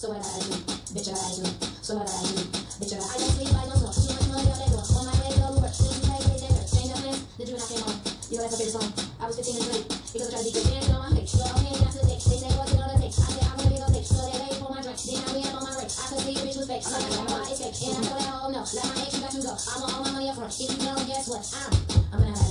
So what I do? Bitch, I do. So what I do? Bitch, I gotta I don't sleep, I don't smoke. Too much money out that door. On my way to work. sleep, you pay, pay, pay, Change up plans. The dream I came on. You know that's my favorite song. I was 15 and 20. Because I tried to be good. Dancing on my face. Go ahead, down to the dick. They say, what's it on the take? I said, I'm gonna be no bitch. So they paid for my drink. Then I we up on my race. I could see your bitch was fake. I'm like, I'm gonna escape. And I know that oh no. Let my ex, you got to go. I'm on all my money up front. If you don't, guess what? I'm I'm gonna have